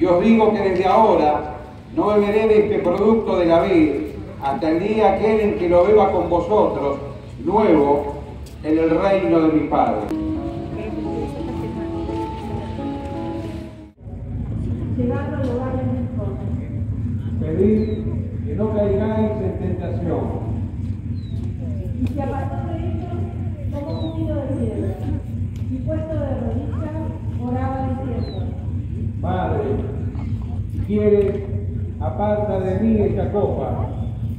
Y os digo que desde ahora no beberé de este producto de la vid hasta el día aquel en que lo beba con vosotros, nuevo, en el reino de mi Padre. Llegando al lugar de dijo, Pedid que no caigáis en tentación. y se apartó de ellos como un nido de piedra, y puesto de rodillas, oraba diciendo, Padre, si quieres, aparta de mí esta copa,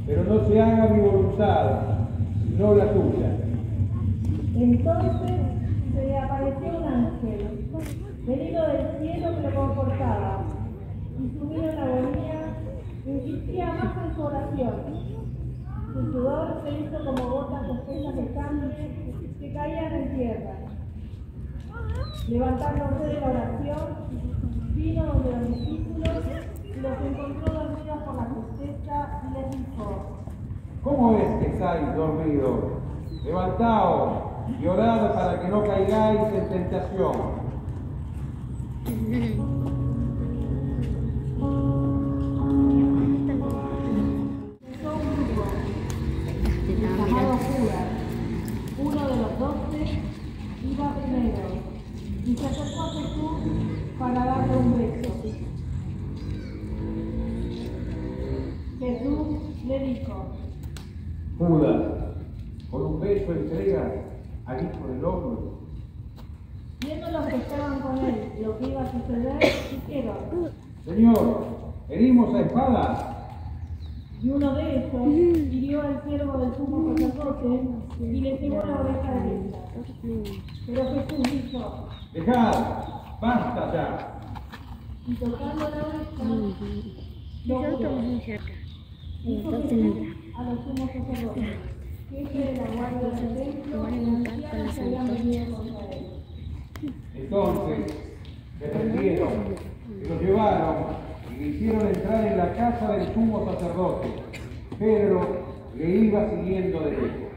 pero no se haga mi voluntad, sino la tuya. Entonces se le apareció un ángel, venido del cielo que lo confortaba, y sumido en agonía, insistía más en su oración. Su sudor se hizo como gotas espesas de sangre que caían en tierra. Levantándose de la oración, vino donde los discípulos los encontró dormidos por la tristeza y les dijo, ¿Cómo es que estáis dormidos? Levantaos y orad para que no caigáis en tentación. Empezó un grupo llamado Judas, uno de los doce, iba primero y se acercó a Jesús para darle un beso. Jesús le dijo, Judas, con un beso entregas al Hijo del Hombre. viendo los que estaban con él lo que iba a suceder, dijeron, Señor, herimos a espada. y uno de ellos hirió al siervo del sumo sacerdote y le llevó la oreja derecha. Pero Jesús dijo, Dejad, basta ya. y tocando la oreja, lo curó. A los sumos sacerdotes, jefe de la guardia del templo, y ancianos que habían venido contra él. Entonces se prendieron, lo llevaron y le hicieron entrar en la casa del sumo sacerdote. Pedro le iba siguiendo de lejos.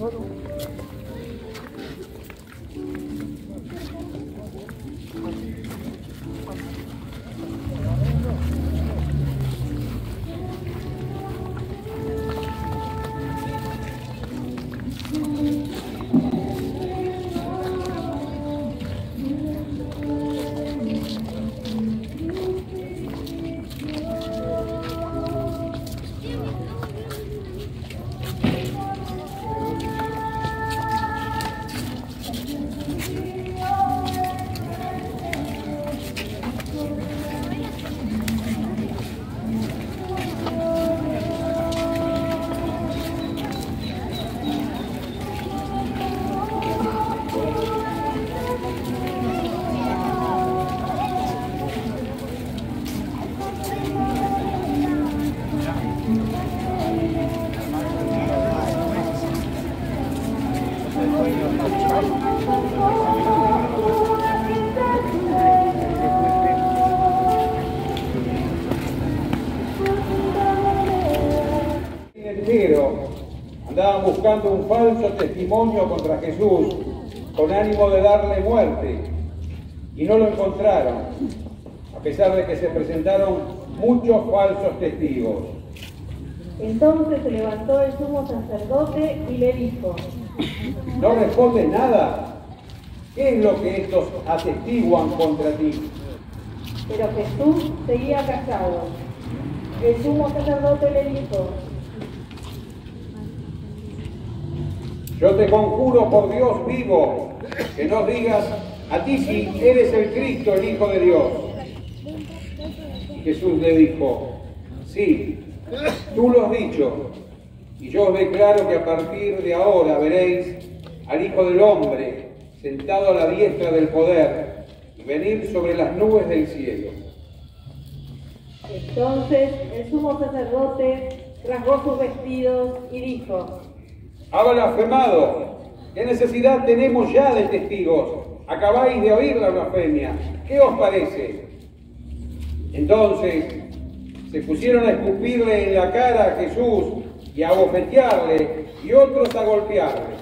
걸어 un falso testimonio contra Jesús con ánimo de darle muerte y no lo encontraron, a pesar de que se presentaron muchos falsos testigos. Entonces se levantó el sumo sacerdote y le dijo, ¿No respondes nada? ¿Qué es lo que estos atestiguan contra ti? pero Jesús seguía callado. El sumo sacerdote le dijo, Yo te conjuro por Dios vivo que no digas a ti si eres el Cristo, el Hijo de Dios. Jesús le dijo, sí, tú lo has dicho, y yo os declaro que a partir de ahora veréis al Hijo del Hombre sentado a la diestra del poder y venir sobre las nubes del cielo. Entonces el sumo sacerdote rasgó sus vestidos y dijo, Ha blasfemado. ¿Qué necesidad tenemos ya de testigos? Acabáis de oír la blasfemia. ¿Qué os parece? Entonces se pusieron a escupirle en la cara a Jesús y a bofetearle y otros a golpearle.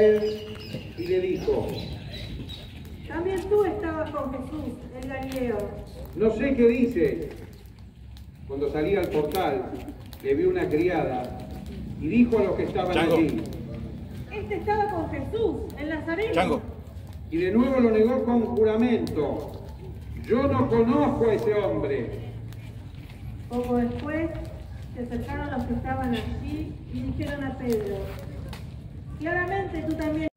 Él y le dijo, También tú estabas con Jesús, el Galileo. no sé qué dice. Cuando salí al portal, le vi una criada y dijo a los que estaban Chango. allí. Este estaba con Jesús, el Nazareno. Chango. Y de nuevo lo negó con juramento. Yo no conozco a ese hombre. Poco después se acercaron los que estaban allí y dijeron a Pedro, claramente tú también.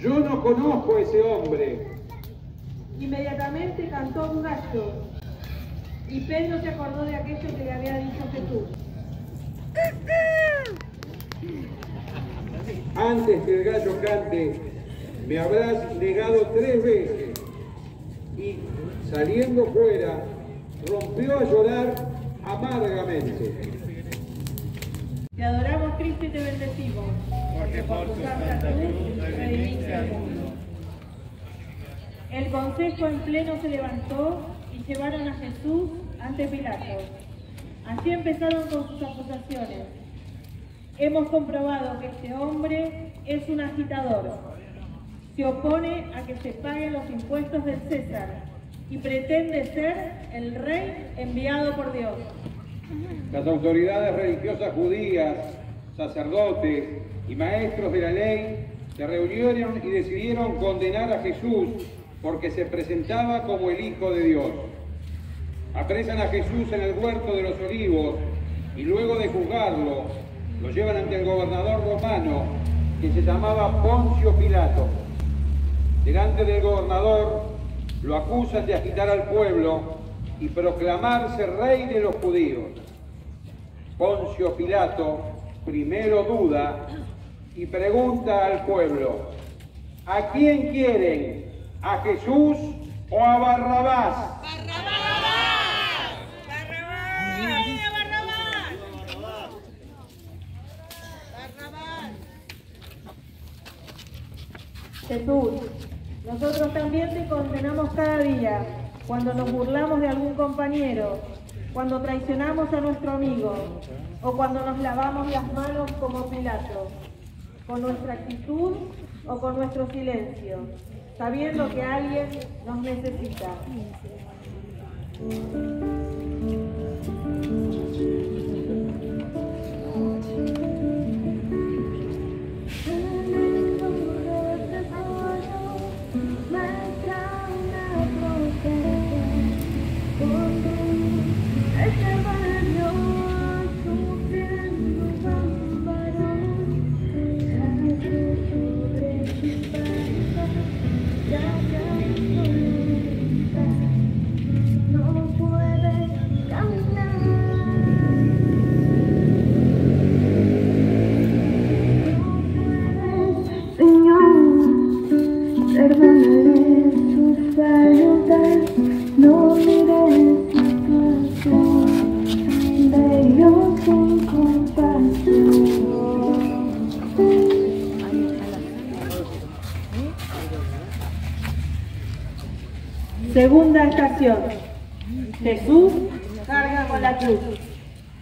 Yo no conozco a ese hombre. Inmediatamente cantó un gallo y Pedro se acordó de aquello que le había dicho Jesús. Antes que el gallo cante, me habrás negado tres veces. Y saliendo fuera, rompió a llorar amargamente. Te adoramos Cristo y te bendecimos, porque por tu santa cruz redimiste al mundo. El consejo en pleno se levantó y llevaron a Jesús ante Pilato. Así empezaron con sus acusaciones. Hemos comprobado que este hombre es un agitador. Se opone a que se paguen los impuestos del César y pretende ser el rey enviado por Dios. Las autoridades religiosas judías, sacerdotes y maestros de la ley se reunieron y decidieron condenar a Jesús porque se presentaba como el Hijo de Dios. Apresan a Jesús en el huerto de los olivos y luego de juzgarlo lo llevan ante el gobernador romano que se llamaba Poncio Pilato. Delante del gobernador lo acusan de agitar al pueblo y proclamarse rey de los judíos. Poncio Pilato primero duda y pregunta al pueblo, ¿a quién quieren? ¿A Jesús o a Barrabás? Jesús, nosotros también te condenamos cada día cuando nos burlamos de algún compañero, cuando traicionamos a nuestro amigo o cuando nos lavamos las manos como Pilato, con nuestra actitud o con nuestro silencio, sabiendo que alguien nos necesita. Jesús carga con la cruz.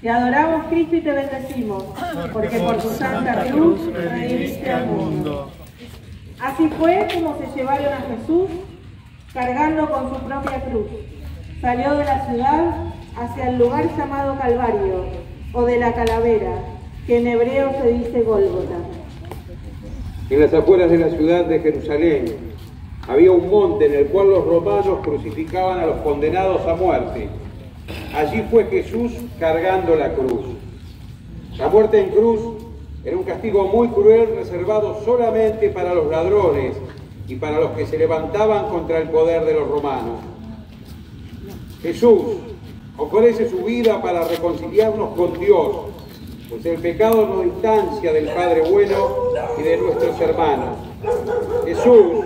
Te adoramos Cristo y te bendecimos, porque por tu santa cruz redimiste al mundo. Así fue como se llevaron a Jesús cargando con su propia cruz. Salió de la ciudad hacia el lugar llamado Calvario o de la calavera, que en hebreo se dice Gólgota. En las afueras de la ciudad de Jerusalén había un monte en el cual los romanos crucificaban a los condenados a muerte. Allí fue Jesús cargando la cruz. La muerte en cruz era un castigo muy cruel reservado solamente para los ladrones y para los que se levantaban contra el poder de los romanos. Jesús ofrece su vida para reconciliarnos con Dios, pues el pecado nos distancia del Padre bueno y de nuestros hermanos. Jesús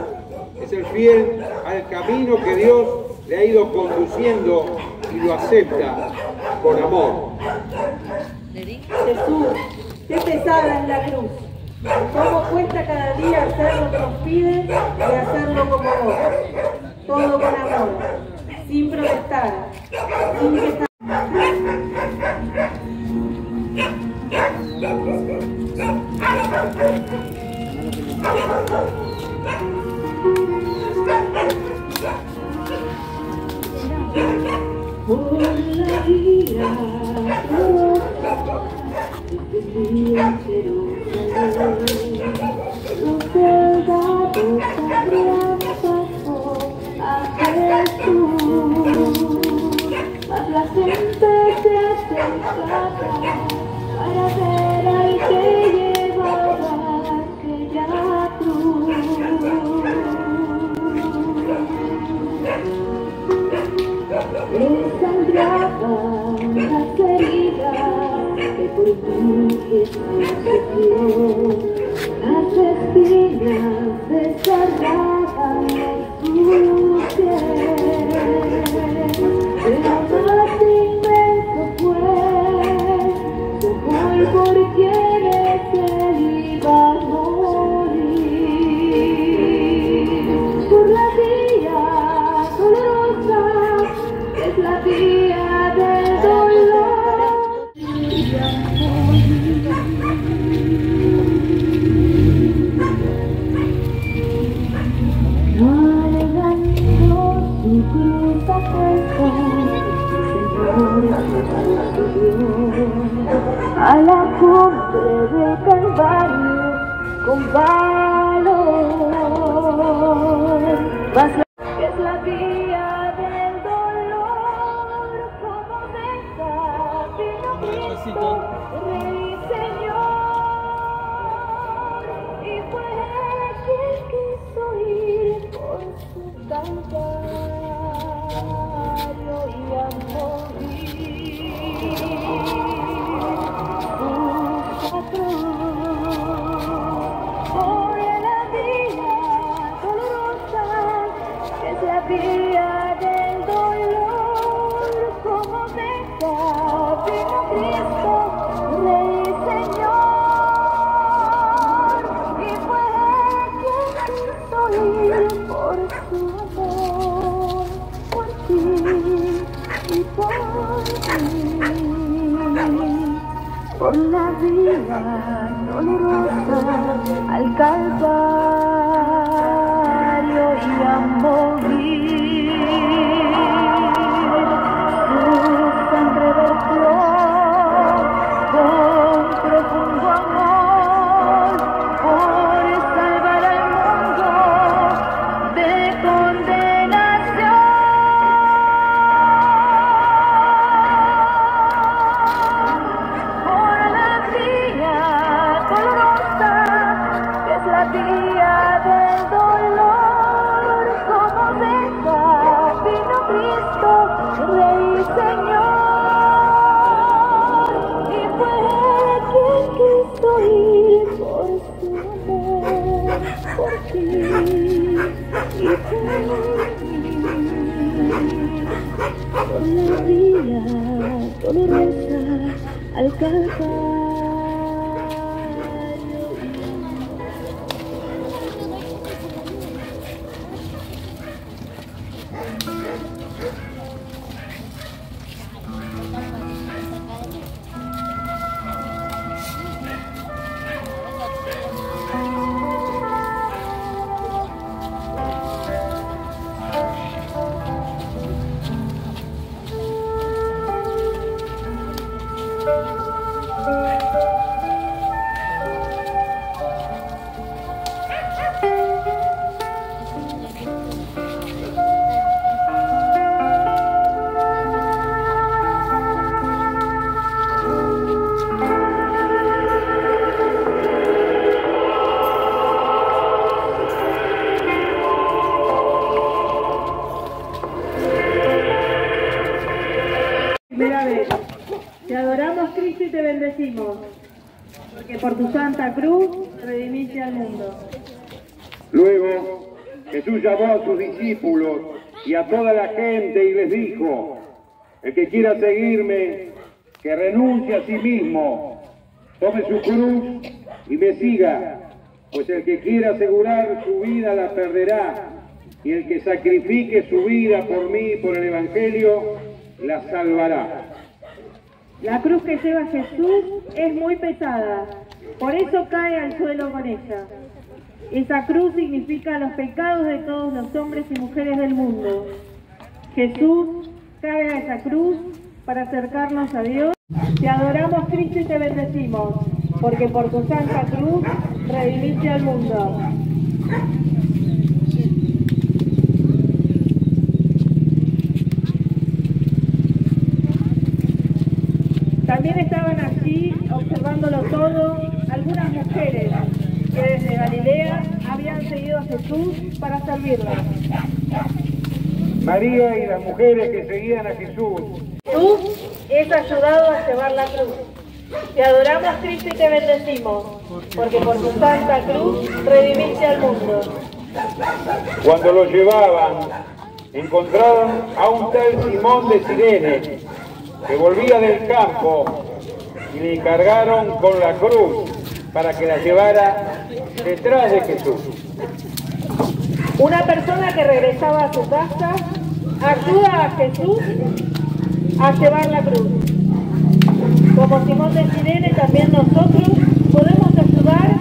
fiel al camino que Dios le ha ido conduciendo y lo acepta con amor. Jesús, qué pesada es la cruz. Cómo cuesta cada día hacer lo que nos piden y hacerlo como vos. Todo con amor, sin protestar, sin quejar. La gente se acercaba para ver Las espinas desgarraban a la cumbre del Calvario con valor. Por la vía dolorosa al calvario y a. Llamó a sus discípulos y a toda la gente y les dijo, el que quiera seguirme, que renuncie a sí mismo, tome su cruz y me siga, pues el que quiera asegurar su vida la perderá, y el que sacrifique su vida por mí y por el Evangelio, la salvará. La cruz que lleva Jesús es muy pesada, por eso cae al suelo con ella. Esa cruz significa los pecados de todos los hombres y mujeres del mundo. Jesús carga esa cruz para acercarnos a Dios. Te adoramos Cristo y te bendecimos, porque por tu santa cruz redimiste al mundo. También estaban allí observándolo todo algunas mujeres que desde Galilea habían seguido a Jesús para servirlo. María y las mujeres que seguían a Jesús Tú es ayudado a llevar la cruz. Te adoramos Cristo y te bendecimos, porque por tu santa cruz redimiste al mundo. Cuando lo llevaban, encontraron a un tal Simón de Sirene, que volvía del campo, y le cargaron con la cruz para que la llevara detrás de Jesús. Una persona que regresaba a su casa ayuda a Jesús a llevar la cruz. Como Simón de Sirene, también nosotros podemos ayudar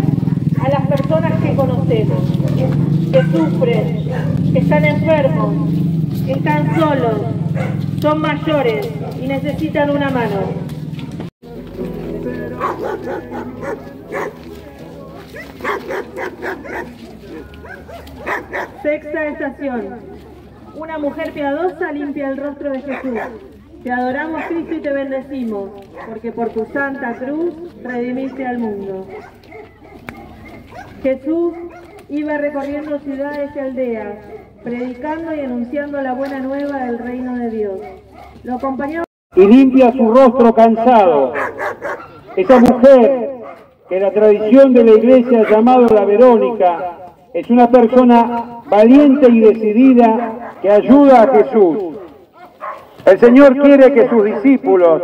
a las personas que conocemos, que sufren, que están enfermos, que están solos, son mayores y necesitan una mano. Sexta estación. Una mujer piadosa limpia el rostro de Jesús. Te adoramos Cristo y te bendecimos, porque por tu santa cruz redimiste al mundo. Jesús iba recorriendo ciudades y aldeas, predicando y anunciando la buena nueva del reino de Dios. Lo acompañaba y limpia su rostro cansado. Esa mujer que la tradición de la iglesia ha llamado la Verónica es una persona valiente y decidida que ayuda a Jesús. El Señor quiere que sus discípulos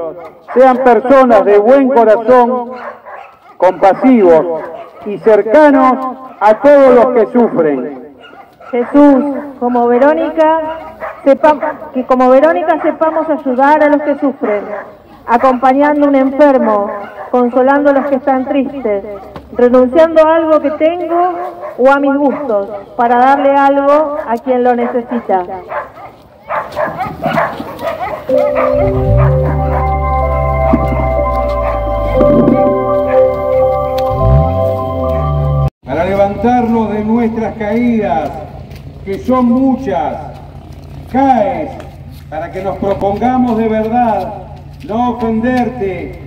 sean personas de buen corazón, compasivos y cercanos a todos los que sufren. Jesús, como Verónica, que como Verónica sepamos ayudar a los que sufren, acompañando a un enfermo, consolando a los que están tristes, renunciando a algo que tengo o a mis gustos, para darle algo a quien lo necesita. Para levantarnos de nuestras caídas, que son muchas, caes para que nos propongamos de verdad no ofenderte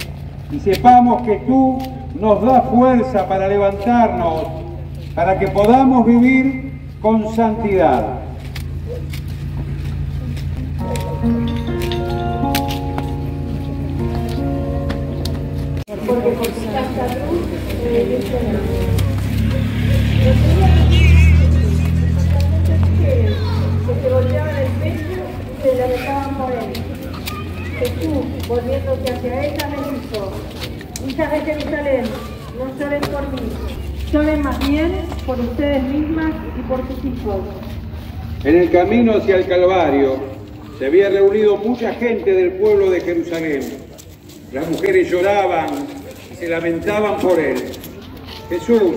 y sepamos que tú nos das fuerza para levantarnos, para que podamos vivir con santidad. Volviéndose hacia ella, me dijo, hijas de Jerusalén, no lloren por mí, lloren más bien por ustedes mismas y por sus hijos. En el camino hacia el Calvario se había reunido mucha gente del pueblo de Jerusalén. Las mujeres lloraban y se lamentaban por él. Jesús,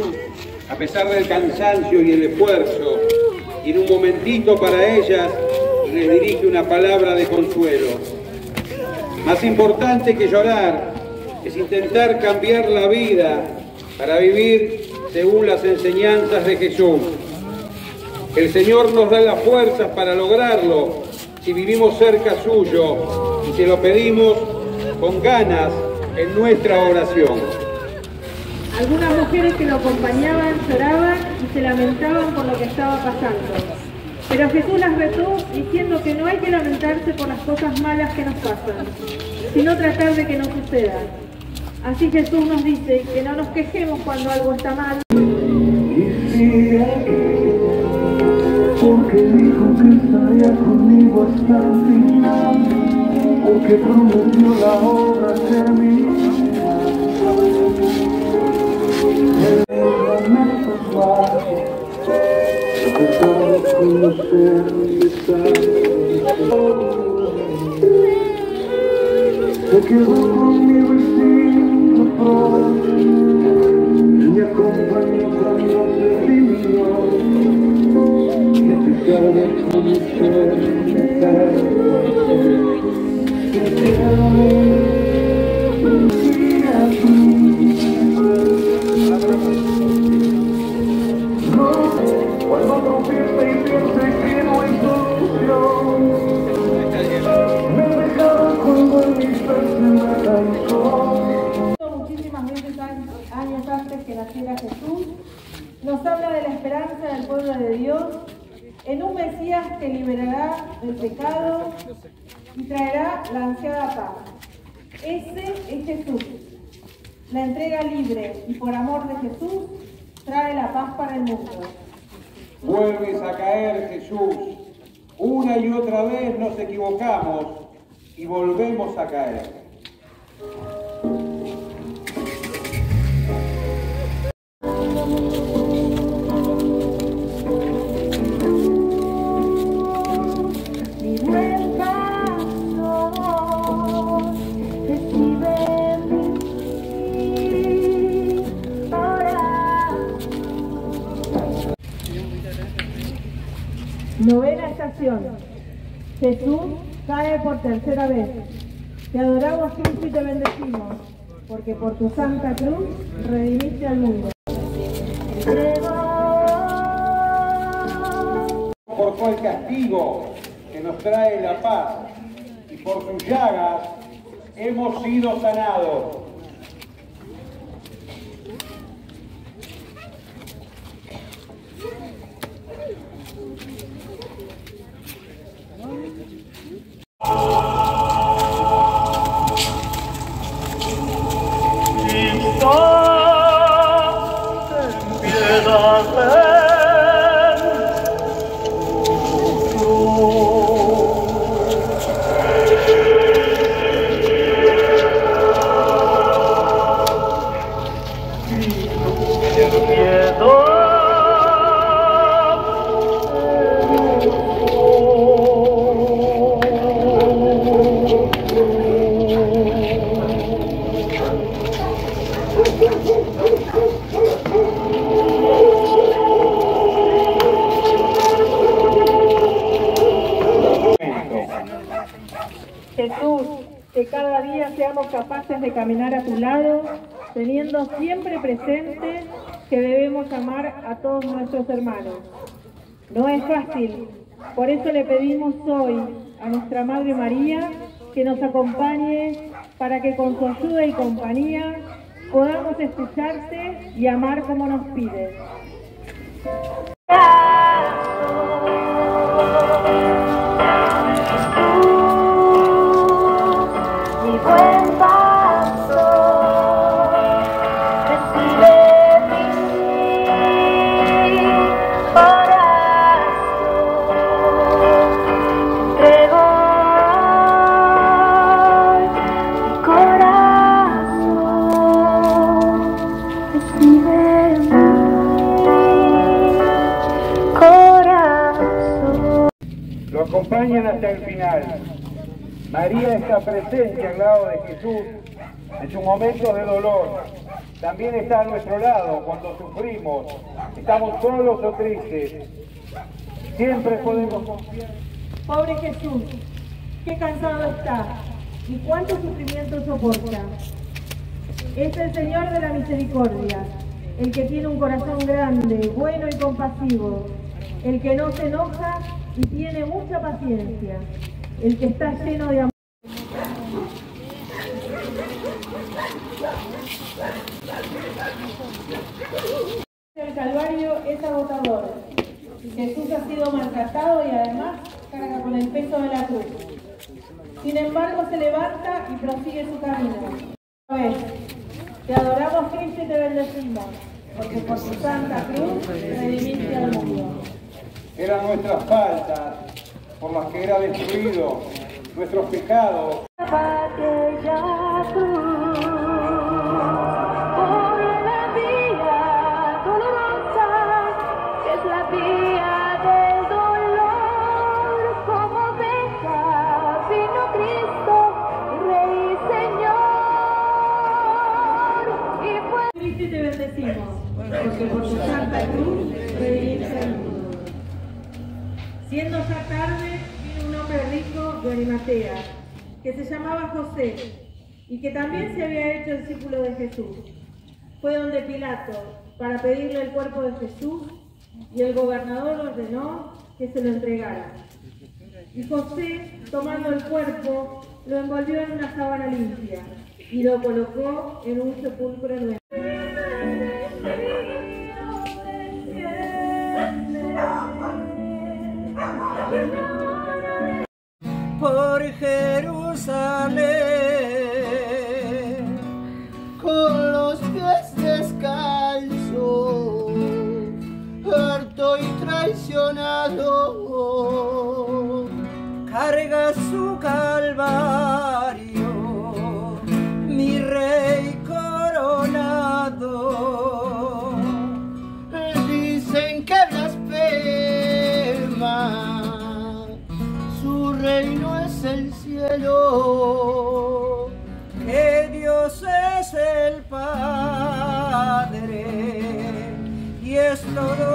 a pesar del cansancio y el esfuerzo, en un momentito para ellas les dirige una palabra de consuelo. Más importante que llorar es intentar cambiar la vida para vivir según las enseñanzas de Jesús. El Señor nos da las fuerzas para lograrlo si vivimos cerca suyo y se lo pedimos con ganas en nuestra oración. Algunas mujeres que lo acompañaban lloraban y se lamentaban por lo que estaba pasando. Pero Jesús las retó diciendo que no hay que lamentarse por las cosas malas que nos pasan, sino tratar de que no sucedan. Así Jesús nos dice que no nos quejemos cuando algo está mal. porque dijo que estaría conmigo hasta el final, porque prometió la obra terminar. En momentos bajos, trataba de naciera Jesús, nos habla de la esperanza del pueblo de Dios en un Mesías que liberará del pecado y traerá la ansiada paz. Ese es Jesús. La entrega libre y por amor de Jesús trae la paz para el mundo. Vuelves a caer, Jesús. Una y otra vez nos equivocamos y volvemos a caer. Novena estación. Jesús cae por tercera vez. Te adoramos, Cristo, y te bendecimos, porque por tu santa cruz redimiste al mundo. Soportó el castigo que nos trae la paz y por sus llagas hemos sido sanados. Nuestros hermanos. No es fácil, por eso le pedimos hoy a nuestra Madre María que nos acompañe para que con su ayuda y compañía podamos escucharte y amar como nos pides. Hasta el final. María está presente al lado de Jesús en sus momentos de dolor. También está a nuestro lado cuando sufrimos, estamos solos o tristes. Siempre podemos confiar. Pobre Jesús, qué cansado está y cuánto sufrimiento soporta. Es el Señor de la misericordia, el que tiene un corazón grande, bueno y compasivo, el que no se enoja y tiene mucha paciencia, el que está lleno de amor. El Calvario es agotador. Jesús ha sido maltratado y además carga con el peso de la cruz. Sin embargo, se levanta y prosigue su camino. Te adoramos Cristo y te bendecimos, porque por tu santa cruz redimiste al mundo. Eran nuestras faltas por las que era destruido, nuestros pecados. Batalla cruz, por la vía dolorosa, que es la vía del dolor, como oveja vino Cristo, Rey y Señor, Cristo y te bendecimos, porque por tu santa cruz al mundo. Siendo ya tarde, vino un hombre rico de Arimatea, que se llamaba José, y que también se había hecho discípulo de Jesús. Fue donde Pilato para pedirle el cuerpo de Jesús, y el gobernador ordenó que se lo entregara. Y José, tomando el cuerpo, lo envolvió en una sábana limpia y lo colocó en un sepulcro nuevo. Por Jerusalén con los pies descalzos, harto y traicionado, carga su calvario, y es